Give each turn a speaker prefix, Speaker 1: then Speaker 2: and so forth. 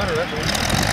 Speaker 1: center. That's